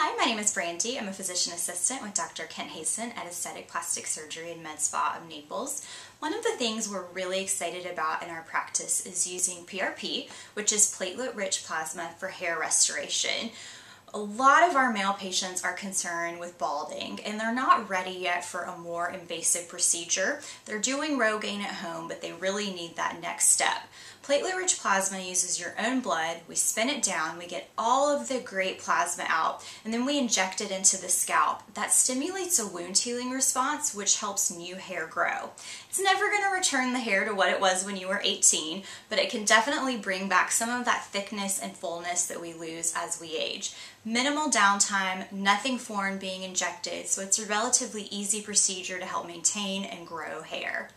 Hi, my name is Brandie. I'm a physician assistant with Dr. Kent Hasen at Aesthetic Plastic Surgery and Med Spa of Naples. One of the things we're really excited about in our practice is using PRP, which is platelet-rich plasma for hair restoration. A lot of our male patients are concerned with balding and they're not ready yet for a more invasive procedure. They're doing Rogaine at home, but they really need that next step. Platelet-rich plasma uses your own blood, we spin it down, we get all of the great plasma out, and then we inject it into the scalp. That stimulates a wound healing response, which helps new hair grow. It's never going to return the hair to what it was when you were 18, but it can definitely bring back some of that thickness and fullness that we lose as we age. Minimal downtime, nothing foreign being injected, so it's a relatively easy procedure to help maintain and grow hair.